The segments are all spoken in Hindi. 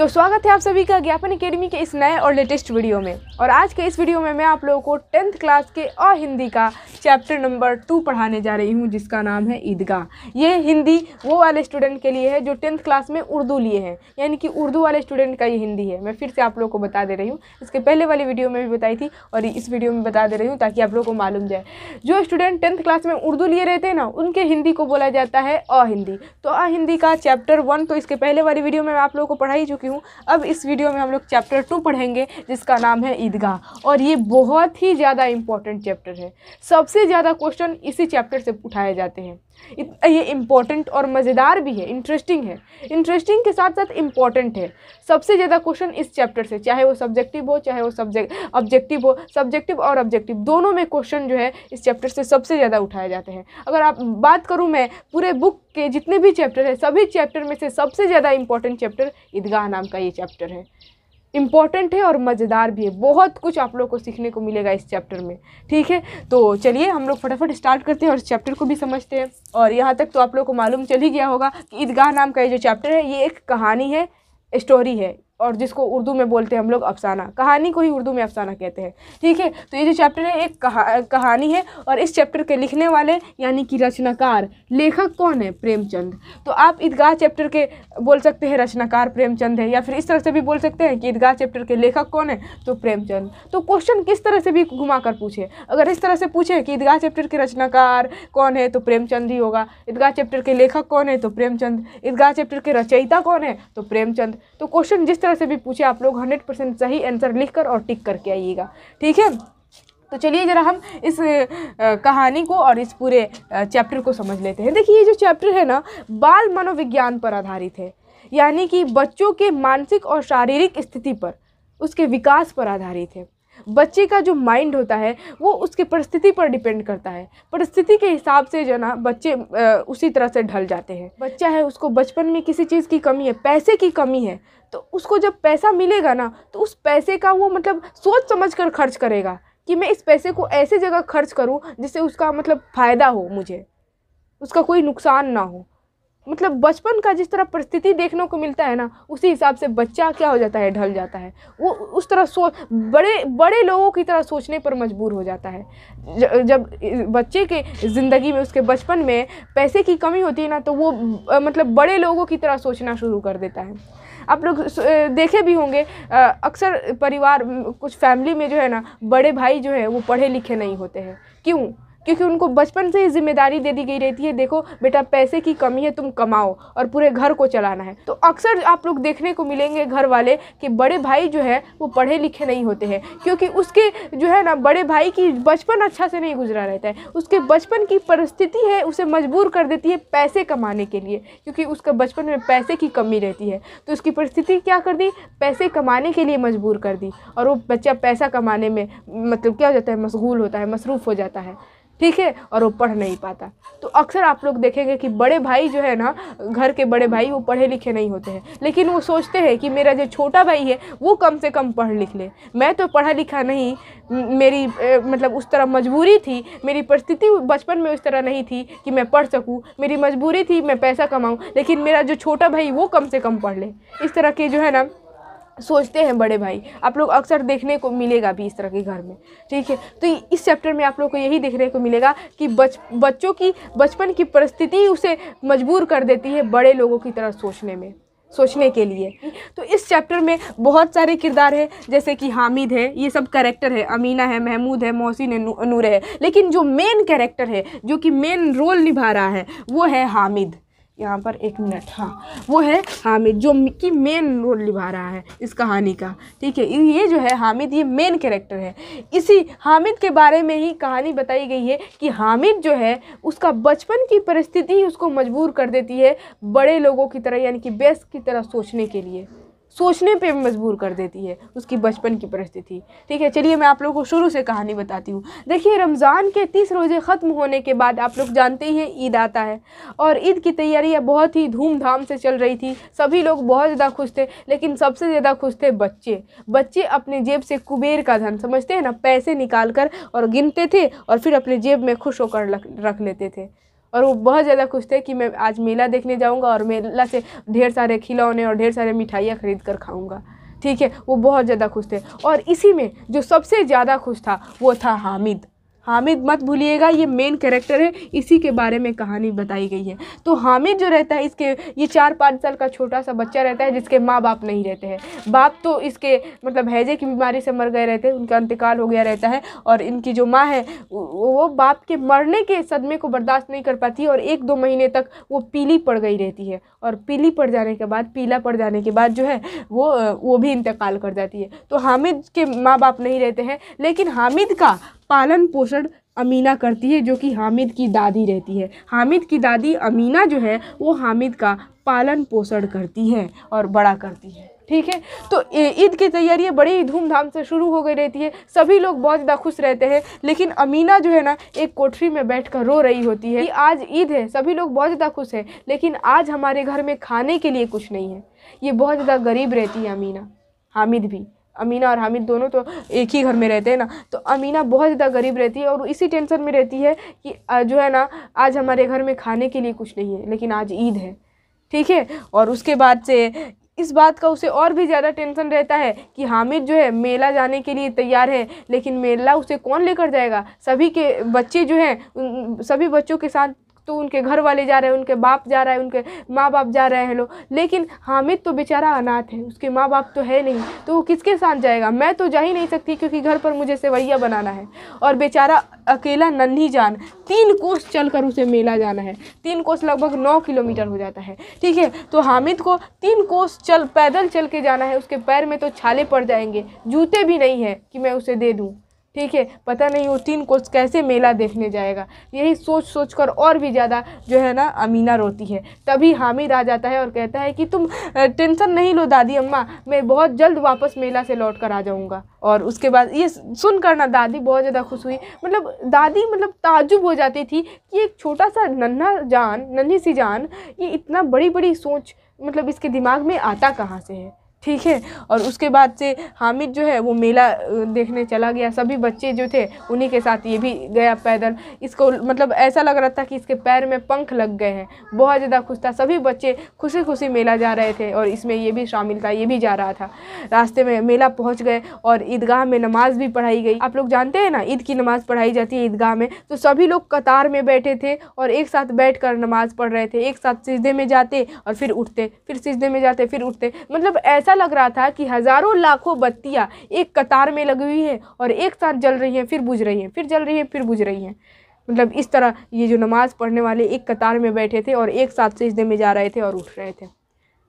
तो स्वागत है आप सभी का ज्ञापन एकेडमी के इस नए और लेटेस्ट वीडियो में। और आज के इस वीडियो में मैं आप लोगों को टेंथ क्लास के अ हिंदी का चैप्टर नंबर टू पढ़ाने जा रही हूँ, जिसका नाम है ईदगाह। ये हिंदी वो वाले स्टूडेंट के लिए है जो टेंथ क्लास में उर्दू लिए हैं। यानी कि उर्दू वाले स्टूडेंट का ये हिंदी है। मैं फिर से आप लोगों को बता दे रही हूँ। इसके पहले वाली वीडियो में भी बताई थी और इस वीडियो में बता दे रही हूँ ताकि आप लोगों को मालूम जाए। जो स्टूडेंट टेंथ क्लास में उर्दू लिए रहते हैं ना, उनके हिंदी को बोला जाता है अ हिंदी। तो अ हिंदी का चैप्टर वन तो इसके पहले वाली वीडियो में आप लोगों को पढ़ा ही चुकी हूँ। अब इस वीडियो में हम लोग चैप्टर टू पढ़ेंगे, जिसका नाम है ईदगाह। और ये बहुत ही ज़्यादा इंपॉर्टेंट चैप्टर है। सबसे ज़्यादा क्वेश्चन इसी चैप्टर से उठाए जाते हैं। ये इम्पोर्टेंट और मज़ेदार भी है इंटरेस्टिंग है। इंटरेस्टिंग के साथ साथ इम्पोर्टेंट है। सबसे ज़्यादा क्वेश्चन इस चैप्टर से, चाहे वो सब्जेक्टिव हो, चाहे वो सब्जेक्ट ऑब्जेक्टिव हो सब्जेक्टिव और ऑब्जेक्टिव दोनों में क्वेश्चन जो है इस चैप्टर से सबसे ज़्यादा उठाए जाते हैं। अगर आप बात करूँ मैं, पूरे बुक के जितने भी चैप्टर है, सभी चैप्टर में से सबसे ज़्यादा इंपॉर्टेंट चैप्टर ईदगाह नाम का ये चैप्टर है। इंपॉर्टेंट है और मज़ेदार भी है। बहुत कुछ आप लोग को सीखने को मिलेगा इस चैप्टर में, ठीक है? तो चलिए हम लोग फटाफट स्टार्ट करते हैं और इस चैप्टर को भी समझते हैं। और यहाँ तक तो आप लोग को मालूम चल ही गया होगा कि ईदगाह नाम का ये जो चैप्टर है, ये एक कहानी है स्टोरी है। और जिसको उर्दू में बोलते हैं हम लोग अफसाना। कहानी को ही उर्दू में अफसाना कहते हैं। ठीक है? तो ये जो चैप्टर है एक कहा, कहानी है और इस चैप्टर के लिखने वाले यानी कि रचनाकार लेखक कौन है? प्रेमचंद। तो आप ईदगाह चैप्टर के बोल सकते हैं रचनाकार प्रेमचंद है या फिर इस तरह से भी बोल सकते हैं कि ईदगाह चैप्टर के लेखक कौन है? तो प्रेमचंद। तो क्वेश्चन किस तरह से भी घुमा कर पूछे? अगर इस तरह से पूछे कि ईदगाह चैप्टर के रचनाकार कौन है तो प्रेमचंद ही होगा। ईदगाह चैप्टर के लेखक कौन है तो प्रेमचंद। ईदगाह चैप्टर के रचयिता कौन है तो प्रेमचंद। तो क्वेश्चन जिस तरह से भी पूछे आप लोग हंड्रेड परसेंट सही आंसर लिख कर और टिक करके आइएगा। ठीक है? तो चलिए ज़रा हम इस कहानी को और इस पूरे चैप्टर को समझ लेते हैं। देखिए, ये जो चैप्टर है ना, बाल मनोविज्ञान पर आधारित है। यानी कि बच्चों के मानसिक और शारीरिक स्थिति पर, उसके विकास पर आधारित है। बच्चे का जो माइंड होता है, वो उसके परिस्थिति पर डिपेंड करता है। परिस्थिति के हिसाब से जो ना, बच्चे उसी तरह से ढल जाते हैं। बच्चा है, उसको बचपन में किसी चीज़ की कमी है, पैसे की कमी है तो उसको जब पैसा मिलेगा ना तो उस पैसे का वो मतलब सोच समझ कर खर्च करेगा कि मैं इस पैसे को ऐसे जगह खर्च करूँ जिससे उसका मतलब फ़ायदा हो मुझे, उसका कोई नुकसान ना हो। मतलब बचपन का जिस तरह परिस्थिति देखने को मिलता है ना, उसी हिसाब से बच्चा क्या हो जाता है, ढल जाता है। वो उस तरह सो, बड़े बड़े लोगों की तरह सोचने पर मजबूर हो जाता है। ज- जब बच्चे के ज़िंदगी में, उसके बचपन में पैसे की कमी होती है ना तो वो मतलब बड़े लोगों की तरह सोचना शुरू कर देता है। आप लोग देखे भी होंगे अक्सर परिवार, कुछ फैमिली में जो है ना, बड़े भाई जो है, वो पढ़े लिखे नहीं होते हैं। क्यों? क्योंकि उनको बचपन से ही ज़िम्मेदारी दे दी गई रहती है, देखो, बेटा, पैसे की कमी है, तुम कमाओ और पूरे घर को चलाना है। तो अक्सर आप लोग देखने को मिलेंगे घर वाले कि बड़े भाई जो है, वो पढ़े लिखे नहीं होते हैं, क्योंकि उसके जो है ना, बड़े भाई की बचपन अच्छा से नहीं गुजरा रहता है। उसके बचपन की परिस्थिति है, उसे मजबूर कर देती है पैसे कमाने के लिए, क्योंकि उसका बचपन में पैसे की कमी रहती है। तो उसकी परिस्थिति क्या कर दी? पैसे कमाने के लिए मजबूर कर दी, और वो बच्चा पैसा कमाने में मतलब क्या हो जाता है, मशगूल होता है, मसरूफ़ हो जाता है। ठीक है? और वो पढ़ नहीं पाता। तो अक्सर आप लोग देखेंगे कि बड़े भाई जो है ना घर के बड़े भाई वो पढ़े लिखे नहीं होते हैं। लेकिन वो सोचते हैं कि मेरा जो छोटा भाई है वो कम से कम पढ़ लिख ले। मैं तो पढ़ा लिखा नहीं मेरी अ, मतलब उस तरह मजबूरी थी मेरी परिस्थिति बचपन में उस तरह नहीं थी कि मैं पढ़ सकूँ। मेरी मजबूरी थी मैं पैसा कमाऊँ लेकिन मेरा जो छोटा भाई वो कम से कम पढ़ ले। इस तरह के जो है ना सोचते हैं बड़े भाई। आप लोग अक्सर देखने को मिलेगा भी इस तरह के घर में, ठीक है? तो इस चैप्टर में आप लोग को यही देखने को मिलेगा कि बच, बच्चों की, बचपन की परिस्थिति उसे मजबूर कर देती है बड़े लोगों की तरह सोचने में, सोचने के लिए। तो इस चैप्टर में बहुत सारे किरदार हैं, जैसे कि हामिद है, ये सब कैरेक्टर है, अमीना है, महमूद है, मोहसिन है, नू- नूर है। लेकिन जो मेन कैरेक्टर है, जो कि मेन रोल निभा रहा है, वो है हामिद। यहाँ पर एक मिनट हाँ वो है हामिद, जो कि मेन रोल निभा रहा है इस कहानी का, ठीक है? ये जो है हामिद, ये मेन कैरेक्टर है। इसी हामिद के बारे में ही कहानी बताई गई है कि हामिद जो है, उसका बचपन की परिस्थिति ही उसको मजबूर कर देती है बड़े लोगों की तरह, यानी कि बेस्ट की तरह सोचने के लिए। सोचने पे मजबूर कर देती है उसकी बचपन की परिस्थिति। ठीक है, चलिए मैं आप लोगों को शुरू से कहानी बताती हूँ। देखिए, रमज़ान के तीस रोज़े ख़त्म होने के बाद आप लोग जानते ही हैं ईद आता है और ईद की तैयारियाँ बहुत ही धूमधाम से चल रही थी। सभी लोग बहुत ज़्यादा खुश थे, लेकिन सबसे ज़्यादा खुश थे बच्चे। बच्चे अपने जेब से कुबेर का धन, समझते हैं ना, पैसे निकाल कर और गिनते थे और फिर अपने जेब में खुश होकर रख रख लेते थे। और वो बहुत ज़्यादा खुश थे कि मैं आज मेला देखने जाऊँगा और मेला से ढेर सारे खिलौने और ढेर सारे मिठाइयाँ खरीद कर खाऊँगा। ठीक है, वो बहुत ज़्यादा खुश थे। और इसी में जो सबसे ज़्यादा खुश था, वो था हामिद। हामिद मत भूलिएगा, ये मेन कैरेक्टर है, इसी के बारे में कहानी बताई गई है। तो हामिद जो रहता है, इसके, ये चार पाँच साल का छोटा सा बच्चा रहता है, जिसके माँ बाप नहीं रहते हैं। बाप तो इसके मतलब हैजे की बीमारी से मर गए रहते हैं, उनका अंतकाल हो गया रहता है, और इनकी जो माँ है, वो बाप के मरने के सदमे को बर्दाश्त नहीं कर पाती और एक दो महीने तक वो पीली पड़ गई रहती है। और पीली पड़ जाने के बाद, पीला पड़ जाने के बाद जो है, वो वो भी इंतकाल कर जाती है। तो हामिद के माँ बाप नहीं रहते हैं, लेकिन हामिद का पालन पोषण अमीना करती है, जो कि हामिद की दादी रहती है। हामिद की दादी अमीना जो है, वो हामिद का पालन पोषण करती है और बड़ा करती है। ठीक है? तो ईद की तैयारियाँ बड़ी ही धूमधाम से शुरू हो गई रहती है। सभी लोग बहुत ज़्यादा खुश रहते हैं, लेकिन अमीना जो है ना, एक कोठरी में बैठ कर रो रही होती है कि आज ईद है, सभी लोग बहुत ज़्यादा खुश हैं, लेकिन आज हमारे घर में खाने के लिए कुछ नहीं है। ये बहुत ज़्यादा गरीब रहती है अमीना, हामिद भी। अमीना और हामिद दोनों तो एक ही घर में रहते हैं ना तो अमीना बहुत ज़्यादा गरीब रहती है और इसी टेंशन में रहती है कि जो है ना, आज हमारे घर में खाने के लिए कुछ नहीं है, लेकिन आज ईद है, ठीक है? और उसके बाद से इस बात का उसे और भी ज़्यादा टेंशन रहता है कि हामिद जो है मेला जाने के लिए तैयार है, लेकिन मेला उसे कौन लेकर जाएगा? सभी के बच्चे जो हैं सभी बच्चों के साथ तो उनके घर वाले जा रहे हैं, उनके बाप जा रहा है, उनके माँ बाप जा रहे हैं लोग। लेकिन हामिद तो बेचारा अनाथ है, उसके माँ बाप तो है नहीं तो वो किसके साथ जाएगा? मैं तो जा ही नहीं सकती क्योंकि घर पर मुझे सेवैया बनाना है। और बेचारा अकेला नन्ही जान, तीन कोस चल उसे मेला जाना है। तीन कोस लगभग नौ किलोमीटर हो जाता है, ठीक है? तो हामिद को तीन कोस चल, पैदल चल के जाना है, उसके पैर में तो छाले पड़ जाएँगे। जूते भी नहीं है कि मैं उसे दे दूँ। ठीक है? पता नहीं वो तीन कोस कैसे मेला देखने जाएगा। यही सोच सोच कर और भी ज़्यादा जो है ना, अमीना रोती है। तभी हामिद आ जाता है और कहता है कि, तुम टेंशन नहीं लो दादी अम्मा, मैं बहुत जल्द वापस मेला से लौट कर आ जाऊँगा। और उसके बाद ये सुन कर ना दादी बहुत ज़्यादा खुश हुई। मतलब दादी मतलब ताजुब हो जाती थी कि एक छोटा सा नन्हा जान, नन्ही सी जान, ये इतना बड़ी बड़ी सोच मतलब इसके दिमाग में आता कहाँ से है? ठीक है? और उसके बाद से हामिद जो है, वो मेला देखने चला गया। सभी बच्चे जो थे, उन्हीं के साथ ये भी गया पैदल। इसको मतलब ऐसा लग रहा था कि इसके पैर में पंख लग गए हैं। बहुत ज़्यादा खुश था। सभी बच्चे खुशी खुशी मेला जा रहे थे और इसमें ये भी शामिल था, ये भी जा रहा था। रास्ते में मेला पहुँच गए और ईदगाह में नमाज़ भी पढ़ाई गई। आप लोग जानते हैं ना, ईद की नमाज़ पढ़ाई जाती है ईदगाह में। तो सभी लोग कतार में बैठे थे और एक साथ बैठ नमाज़ पढ़ रहे थे। एक साथ सिजदे में जाते और फिर उठते, फिर सिजदे में जाते, फिर उठते। मतलब ऐसा ऐसा लग रहा था कि हज़ारों लाखों बत्तियाँ एक कतार में लगी हुई हैं और एक साथ जल रही हैं, फिर बुझ रही हैं, फिर जल रही हैं, फिर बुझ रही हैं। मतलब इस तरह ये जो नमाज़ पढ़ने वाले एक कतार में बैठे थे और एक साथ सिजदे में जा रहे थे और उठ रहे थे।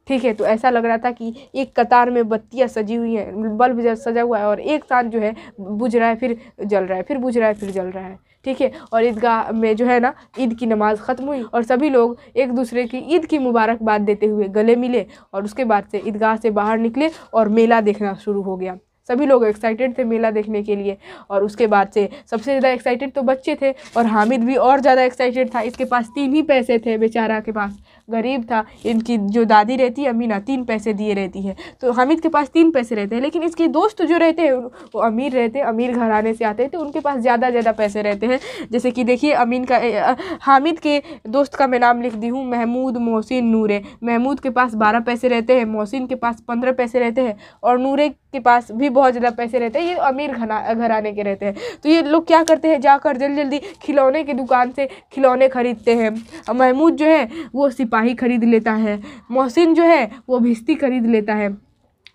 ठीक है तो ऐसा लग रहा था कि एक कतार में बत्तियाँ सजी हुई हैं, बल्ब सजा हुआ है और एक साथ जो है बुझ रहा है, फिर जल रहा है, फिर बुझ रहा है, फिर जल रहा है। ठीक है? और ईदगाह में जो है ना, ईद की नमाज़ ख़त्म हुई और सभी लोग एक दूसरे की ईद की मुबारकबाद देते हुए गले मिले और उसके बाद से ईदगाह से बाहर निकले और मेला देखना शुरू हो गया। सभी लोग एक्साइटेड थे मेला देखने के लिए और उसके बाद से सबसे ज़्यादा एक्साइटेड तो बच्चे थे और हामिद भी और ज़्यादा एक्साइटेड था। इसके पास तीन ही पैसे थे बेचारा के पास। गरीब था। इनकी जो दादी रहती है, अमीना, तीन पैसे दिए रहती है। तो हामिद के पास तीन पैसे रहते हैं, लेकिन इसके दोस्त जो रहते हैं, वो अमीर रहते हैं, अमीर घराने से आते हैं तो उनके पास ज़्यादा ज़्यादा पैसे रहते हैं। जैसे कि देखिए, अमीन का हामिद के दोस्त का मैं नाम लिख दी हूँ, महमूद मोहसिन नूरे। महमूद के पास बारह पैसे रहते हैं, मोहसिन के पास पंद्रह पैसे रहते हैं और नूरे के पास भी बहुत ज़्यादा पैसे रहते हैं, ये अमीर घना, घराने के रहते हैं। तो ये लोग क्या करते हैं, जाकर जल्दी जल्दी खिलौने की दुकान से खिलौने खरीदते हैं। महमूद जो है, वो सिपाही खरीद लेता है, मोहसिन जो है, वो भिस्ती खरीद लेता है।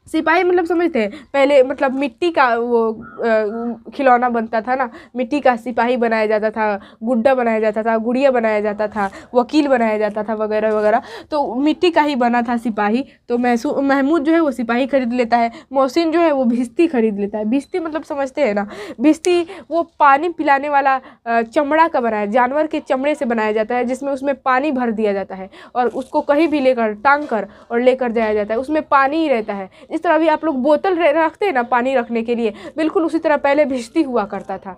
सिपाही मतलब समझते हैं, पहले मतलब मिट्टी का वो खिलौना बनता था ना, मिट्टी का सिपाही बनाया जाता था, गुड्डा बनाया जाता था, गुड़िया बनाया जाता था, वकील बनाया जाता था, वगैरह वगैरह। तो मिट्टी का ही बना था सिपाही तो महसू, महमूद जो है वो सिपाही खरीद लेता है, मोहसिन जो है वो भिस्ती खरीद लेता है। भिस्ती मतलब समझते हैं ना भिस्ती वो पानी पिलाने वाला चमड़ा का बनाया, जानवर के चमड़े से बनाया जाता है, जिसमें उसमें पानी भर दिया जाता है और उसको कहीं भी लेकर, टांग कर और लेकर जाया जाता है, उसमें पानी ही रहता है। जिस तरह भी आप लोग बोतल रखते हैं ना पानी रखने के लिए, बिल्कुल उसी तरह पहले भिजती हुआ करता था।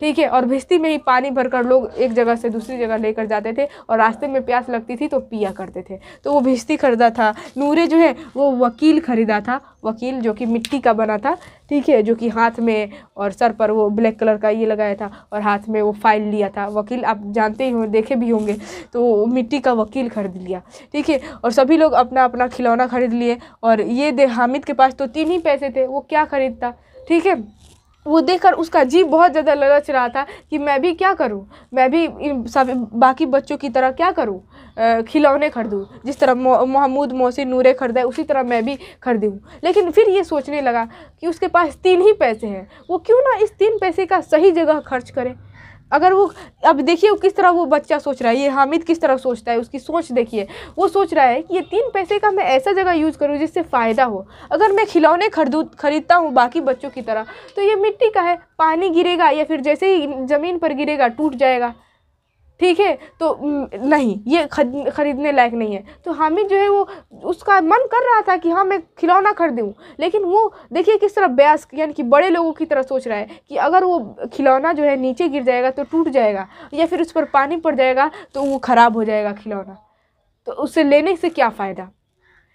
ठीक है, और भिश्ती में ही पानी भरकर लोग एक जगह से दूसरी जगह लेकर जाते थे और रास्ते में प्यास लगती थी तो पिया करते थे। तो वो भिश्ती खरीदा था। नूरे जो है, वो वकील खरीदा था। वकील जो कि मिट्टी का बना था, ठीक है, जो कि हाथ में और सर पर वो ब्लैक कलर का ये लगाया था और हाथ में वो फ़ाइल लिया था। वकील आप जानते ही होंगे देखे भी होंगे तो मिट्टी का वकील खरीद लिया, ठीक है, और सभी लोग अपना अपना खिलौना खरीद लिए, और ये दे हामिद के पास तो तीन ही पैसे थे, वो क्या खरीदता, ठीक है? वो देखकर उसका जी बहुत ज़्यादा ललच रहा था कि मैं भी क्या करूँ? मैं भी सब बाकी बच्चों की तरह क्या करूँ? खिलौने खरीदूँ, जिस तरह महमूद मोहसिन नूरे खरीदे, उसी तरह मैं भी खरीदूँ। लेकिन फिर ये सोचने लगा कि उसके पास तीन ही पैसे हैं। वो क्यों ना इस तीन पैसे का सही जगह खर्च करे? अगर वो, अब देखिए किस तरह वो बच्चा सोच रहा है, ये हामिद किस तरह सोचता है, उसकी सोच देखिए। वो सोच रहा है कि ये तीन पैसे का मैं ऐसा जगह यूज़ करूँ जिससे फ़ायदा हो। अगर मैं खिलौने खरीदू, खरीदता हूँ बाकी बच्चों की तरह तो ये मिट्टी का है, पानी गिरेगा या फिर जैसे ही ज़मीन पर गिरेगा, टूट जाएगा। ठीक है? तो नहीं, ये ख़रीदने लायक नहीं है। तो हामिद जो है वो, उसका मन कर रहा था कि हाँ मैं खिलौना खरीदूँ। लेकिन वो, देखिए किस तरह ब्यास, यानी कि बड़े लोगों की तरह सोच रहा है कि अगर वो खिलौना जो है नीचे गिर जाएगा तो टूट जाएगा, या फिर उस पर पानी पड़ जाएगा तो वो ख़राब हो जाएगा खिलौना। तो उससे लेने से क्या फ़ायदा?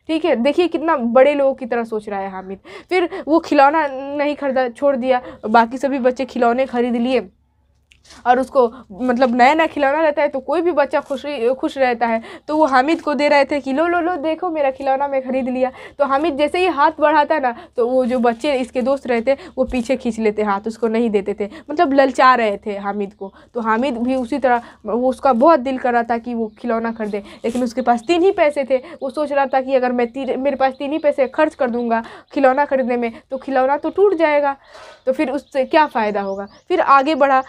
ठीक है? देखिए कितना बड़े लोगों की तरह सोच रहा है हामिद। फिर वो खिलौना नहीं खरीदा, छोड़ दिया, बाकी सभी बच्चे खिलौने खरीद लिए। और उसको मतलब नया नया खिलौना रहता है तो कोई भी बच्चा खुश खुश रहता है। तो वो हामिद को दे रहे थे कि, लो लो लो, देखो मेरा खिलौना मैं ख़रीद लिया। तो हामिद जैसे ही हाथ बढ़ाता ना तो वो जो बच्चे इसके दोस्त रहते, वो पीछे खींच लेते, हाथ उसको नहीं देते थे। मतलब ललचा रहे थे हामिद को। तो हामिद भी उसी तरह, वो उसका बहुत दिल कर रहा था कि वो खिलौना खरीदे, लेकिन उसके पास तीन ही पैसे थे। वो सोच रहा था कि अगर मैं तीन, मेरे पास तीन ही पैसे खर्च कर दूँगा खिलौना खरीदने में तो खिलौना तो टूट जाएगा। तो फिर उससे क्या फ़ायदा होगा? फिर आगे बढ़ा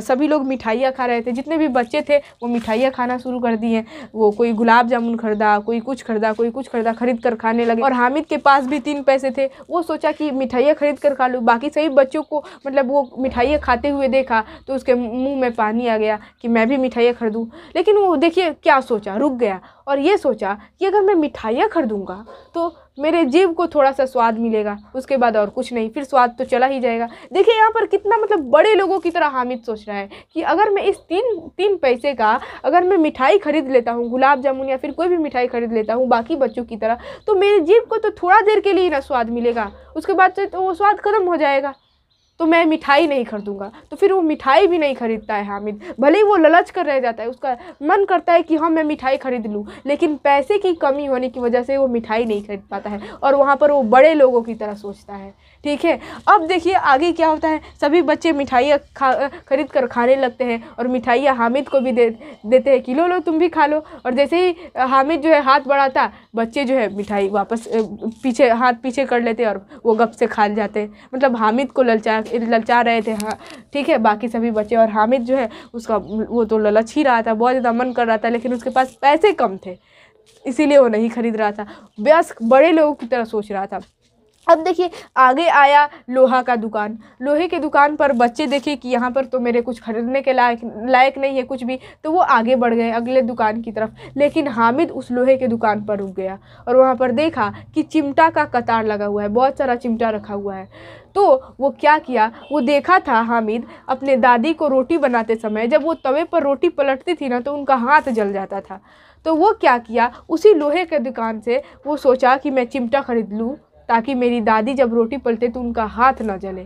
सभी लोग मिठाइयाँ खा रहे थे। जितने भी बच्चे थे, वो मिठाइयाँ खाना शुरू कर दिए। वो कोई गुलाब जामुन खरीदा, कोई कुछ खरीदा, कोई कुछ खरीदा खरीद कर खाने लगे। और हामिद के पास भी तीन पैसे थे। वो सोचा कि मिठाइयाँ खरीद कर खा लूँ। बाकी सभी बच्चों को मतलब वो मिठाइयाँ खाते हुए देखा तो उसके मुँह में पानी आ गया कि मैं भी मिठाइयाँ खरीदूँ। लेकिन वो देखिए क्या सोचा, रुक गया। और ये सोचा कि अगर मैं मिठाइयाँ खरीदूँगा तो मेरे जीव को थोड़ा सा स्वाद मिलेगा, उसके बाद और कुछ नहीं, फिर स्वाद तो चला ही जाएगा। देखिए, यहाँ पर कितना मतलब बड़े लोगों की तरह हामिद सोच रहा है कि अगर मैं इस तीन तीन पैसे का अगर मैं मिठाई खरीद लेता हूँ, गुलाब जामुन या फिर कोई भी मिठाई खरीद लेता हूँ बाकी बच्चों की तरह तो मेरे जीव को तो थोड़ा देर के लिए ना स्वाद मिलेगा। उसके बाद से तो वो स्वाद खत्म हो जाएगा। तो मैं मिठाई नहीं खरीदूँगा। तो फिर वो मिठाई भी नहीं खरीदता है हामिद। भले ही वो ललच कर रह जाता है, उसका मन करता है कि हाँ मैं मिठाई खरीद लूँ, लेकिन पैसे की कमी होने की वजह से वो मिठाई नहीं खरीद पाता है और वहाँ पर वो बड़े लोगों की तरह सोचता है। ठीक है? अब देखिए, आगे क्या होता है? सभी बच्चे मिठाइयाँ खा, खरीद कर खाने लगते हैं और मिठाइयाँ हामिद को भी दे, देते हैं कि लो लो, तुम भी खा लो। और जैसे ही हामिद जो है हाथ बढ़ाता, बच्चे जो है मिठाई वापस पीछे, हाथ पीछे कर लेते और वो गप से खा जाते मतलब हामिद को ललचा ललचा रहे थे हाँ ठीक है, बाकी सभी बच्चे और हामिद जो है, उसका वो तो ललच ही रहा था, बहुत ज़्यादा मन कर रहा था, लेकिन उसके पास पैसे कम थे, इसीलिए वो नहीं खरीद रहा था। व्यस्क बड़े लोगों की तरह सोच रहा था। अब देखिए, आगे आया लोहा का दुकान। लोहे के दुकान पर बच्चे देखे कि यहाँ पर तो मेरे कुछ खरीदने के लायक लायक नहीं है कुछ भी तो वो आगे बढ़ गए अगले दुकान की तरफ़। लेकिन हामिद उस लोहे के दुकान पर रुक गया और वहाँ पर देखा कि चिमटा का कतार लगा हुआ है, बहुत सारा चिमटा रखा हुआ है। तो वो क्या किया? वो देखा था हामिद अपने दादी को रोटी बनाते समय, जब वो तवे पर रोटी पलटती थी ना तो उनका हाथ जल जाता था। तो वो क्या किया? उसी लोहे के दुकान से वो सोचा कि मैं चिमटा खरीद लूँ। ताकि मेरी दादी जब रोटी पलटे तो उनका हाथ ना जले।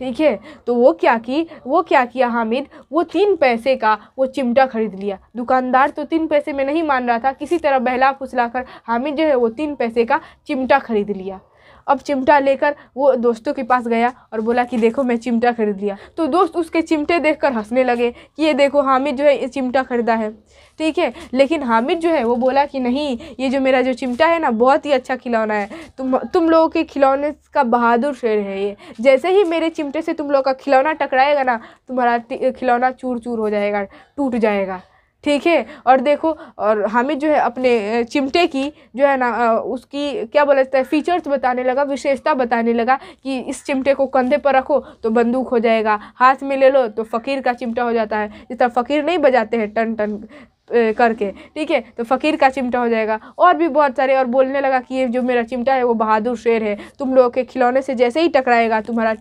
ठीक है? तो वो क्या की, वो क्या किया हामिद? वो तीन पैसे का वो चिमटा खरीद लिया। दुकानदार तो तीन पैसे में नहीं मान रहा था, किसी तरह बहला फुसला कर हामिद जो है वो तीन पैसे का चिमटा खरीद लिया। अब चिमटा लेकर वो दोस्तों के पास गया और बोला कि देखो मैं चिमटा खरीद लिया। तो दोस्त उसके चिमटे देखकर हंसने लगे कि ये देखो हामिद जो है ये चिमटा खरीदा है। ठीक है, लेकिन हामिद जो है वो बोला कि नहीं, ये जो मेरा जो चिमटा है ना, बहुत ही अच्छा खिलौना है। तुम तुम लोगों के खिलौने का बहादुर शेर है ये। जैसे ही मेरे चिमटे से तुम लोग का खिलौना टकराएगा ना, तुम्हारा खिलौना चूर चूर हो जाएगा, टूट जाएगा। ठीक है? और देखो, और हामिद जो है अपने चिमटे की जो है ना उसकी क्या बोला जाता है फीचर्स बताने लगा, विशेषता बताने लगा कि इस चिमटे को कंधे पर रखो तो बंदूक हो जाएगा। हाथ में ले लो तो फ़कीर का चिमटा हो जाता है। जिस तरह फ़कीर नहीं बजाते हैं टन टन करके, ठीक है? तो फ़कीर का चिमटा हो जाएगा। और भी बहुत सारे और बोलने लगा कि ये जो मेरा चिमटा है, वो बहादुर शेर है। तुम लोगों के खिलौने से जैसे ही टकराएगा, तुम्हारा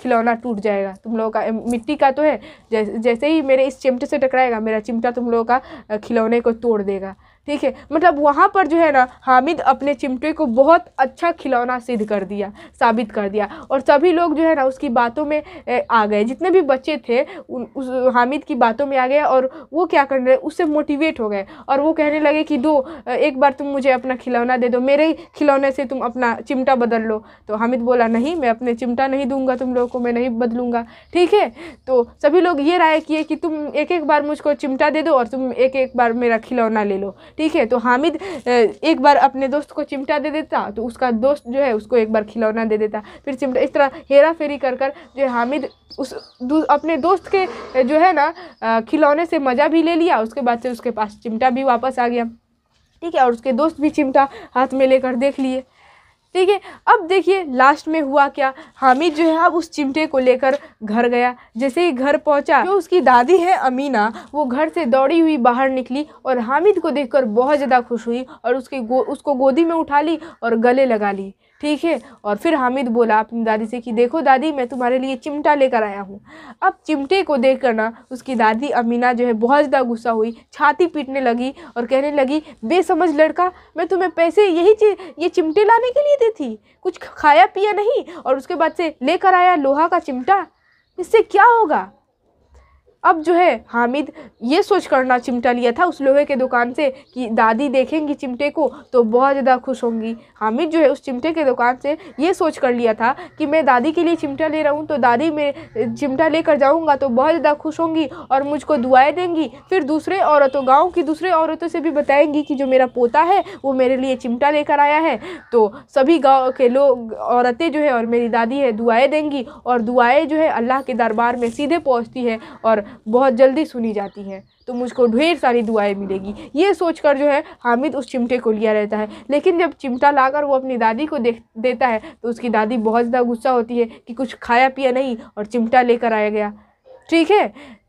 खिलौना टूट जाएगा। तुम लोगों का मिट्टी का तो है, जैसे ही मेरे इस चिमटे से टकराएगा, मेरा चिमटा तुम लोगों का खिलौने को तोड़ देगा। ठीक है? मतलब वहाँ पर जो है ना, हामिद अपने चिमटे को बहुत अच्छा खिलौना सिद्ध कर दिया, साबित कर दिया। और सभी लोग जो है ना, उसकी बातों में आ गए। जितने भी बच्चे थे, उन, उस, हामिद की बातों में आ गए और वो क्या कर रहे उससे मोटिवेट हो गए। और वो कहने लगे कि, दो, एक बार तुम मुझे अपना खिलौना दे दो, मेरे खिलौने से तुम अपना चिमटा बदल लो। तो हामिद बोला, नहीं, मैं अपने चिमटा नहीं दूँगा तुम लोगों को, मैं नहीं बदलूँगा। ठीक है? तो सभी लोग ये राय किए कि, तुम एक एक बार मुझको चिमटा दे दो और तुम एक एक बार मेरा खिलौना ले लो। ठीक है तो हामिद एक बार अपने दोस्त को चिमटा दे देता तो उसका दोस्त जो है उसको एक बार खिलौना दे देता। फिर चिमटा, इस तरह हेरा फेरी कर कर जो है हामिद उस अपने दोस्त के जो है ना खिलौने से मज़ा भी ले लिया, उसके बाद से उसके पास चिमटा भी वापस आ गया। ठीक है, और उसके दोस्त भी चिमटा हाथ में लेकर देख लिए। ठीक है? अब देखिए लास्ट में हुआ क्या? हामिद जो है, अब उस चिमटे को लेकर घर गया। जैसे ही घर पहुँचा, जो उसकी दादी है, अमीना, वो घर से दौड़ी हुई बाहर निकली और हामिद को देखकर बहुत ज़्यादा खुश हुई और उसके गो, उसको गोदी में उठा ली और गले लगा ली। ठीक है? और फिर हामिद बोला अपनी दादी से कि देखो दादी, मैं तुम्हारे लिए चिमटा लेकर आया हूँ। अब चिमटे को देख कर ना उसकी दादी अमीना जो है बहुत ज़्यादा गुस्सा हुई, छाती पीटने लगी और कहने लगी, बेसमझ लड़का, मैं तुम्हें पैसे यही चीज़ ये चिमटे लाने के लिए दी थी कुछ खाया पिया नहीं? और उसके बाद से लेकर आया लोहा का चिमटा? इससे क्या होगा? अब जो है हामिद ये सोच करना चिमटा लिया था उस लोहे के दुकान से कि दादी देखेंगी चिमटे को तो बहुत ज़्यादा खुश होंगी। हामिद जो है उस चिमटे के दुकान से ये सोच कर लिया था कि मैं दादी के लिए चिमटा ले रहा हूँ तो दादी में चिमटा लेकर जाऊँगा तो बहुत ज़्यादा खुश होंगी और मुझको दुआएँ देंगी। फिर दूसरे औरतों, गाँव की दूसरे औरतों से भी बताएँगी कि जो मेरा पोता है वो मेरे लिए चिमटा लेकर आया है। तो सभी गाँव के लोग, औरतें जो है और मेरी दादी है, दुआएँ देंगी और दुआएँ जो है अल्लाह के दरबार में सीधे पहुँचती है और बहुत जल्दी सुनी जाती हैं तो मुझको ढेर सारी दुआएँ मिलेगी। ये सोचकर जो है हामिद उस चिमटे को लिया रहता है। लेकिन जब चिमटा लाकर वो अपनी दादी को देख देता है तो उसकी दादी बहुत ज़्यादा गुस्सा होती है कि कुछ खाया पिया नहीं और चिमटा लेकर आया गया। ठीक है?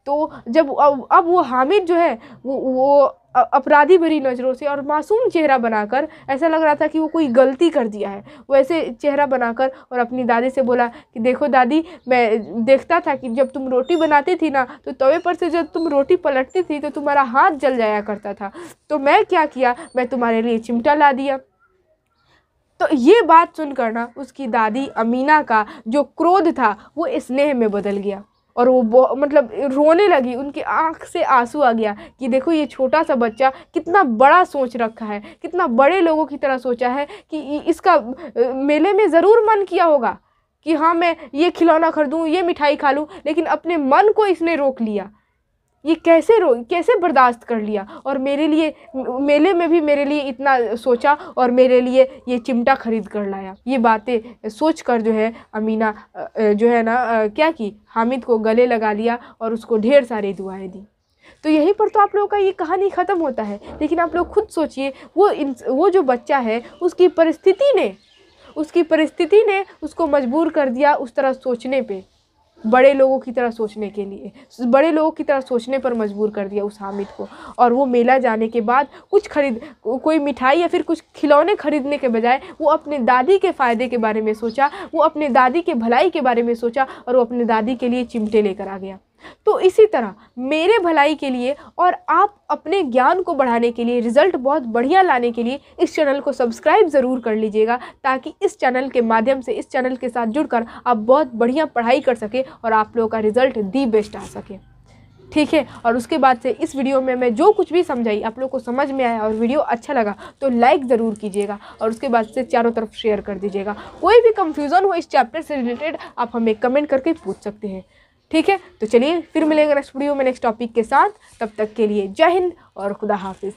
तो जब अब, अब वो हामिद जो है वो वो अपराधी भरी नज़रों से और मासूम चेहरा बनाकर, ऐसा लग रहा था कि वो कोई गलती कर दिया है। वो ऐसे चेहरा बनाकर और अपनी दादी से बोला कि देखो दादी, मैं देखता था कि जब तुम रोटी बनाती थी ना तो तवे पर से जब तुम रोटी पलटती थी तो तुम्हारा हाथ जल जाया करता था। तो मैं क्या किया? मैं तुम्हारे लिए चिमटा ला दिया। तो ये बात सुनकर ना, उसकी दादी अमीना का जो क्रोध था, वो स्नेह में बदल गया। और वो मतलब रोने लगी, उनकी आँख से आँसू आ गया कि देखो ये छोटा सा बच्चा कितना बड़ा सोच रखा है, कितना बड़े लोगों की तरह सोचा है कि इसका मेले में ज़रूर मन किया होगा कि हाँ मैं ये खिलौना खरीदूँ, ये मिठाई खा लूँ, लेकिन अपने मन को इसने रोक लिया। ये कैसे रो, कैसे बर्दाश्त कर लिया? और मेरे लिए, मेले में भी मेरे लिए इतना सोचा और मेरे लिए ये चिमटा खरीद कर लाया। ये बातें सोच कर जो है, अमीना जो है ना क्या की? हामिद को गले लगा लिया और उसको ढेर सारी दुआएँ दी। तो यहीं पर तो आप लोगों का ये कहानी ख़त्म होता है, लेकिन आप लोग खुद सोचिए, वो इन, वो जो बच्चा है, उसकी परिस्थिति ने, उसकी परिस्थिति ने उसको मजबूर कर दिया उस तरह सोचने पे। बड़े लोगों की तरह सोचने के लिए, बड़े लोगों की तरह सोचने पर मजबूर कर दिया उस हामिद को। और वो मेला जाने के बाद कुछ खरीद, कोई मिठाई या फिर कुछ खिलौने खरीदने के बजाय वो अपने दादी के फ़ायदे के बारे में सोचा, वो अपने दादी के भलाई के बारे में सोचा और वो अपने दादी के लिए चिमटे लेकर आ गया। तो इसी तरह, मेरे भलाई के लिए और आप अपने ज्ञान को बढ़ाने के लिए रिज़ल्ट बहुत बढ़िया लाने के लिए इस चैनल को सब्सक्राइब ज़रूर कर लीजिएगा, ताकि इस चैनल के माध्यम से, इस चैनल के साथ जुड़कर आप बहुत बढ़िया पढ़ाई कर सके और आप लोगों का रिज़ल्ट दी बेस्ट आ सके। ठीक है? और उसके बाद से इस वीडियो में मैं जो कुछ भी समझाई, आप लोग को समझ में आया और वीडियो अच्छा लगा तो लाइक ज़रूर कीजिएगा और उसके बाद से चारों तरफ़ शेयर कर दीजिएगा। कोई भी कंफ्यूज़न हो इस चैप्टर से रिलेटेड आप हमें कमेंट करके पूछ सकते हैं। ठीक है? तो चलिए, फिर मिलेंगे नेक्स्ट वीडियो में नेक्स्ट टॉपिक के साथ। तब तक के लिए जय हिंद और खुदा हाफिज़।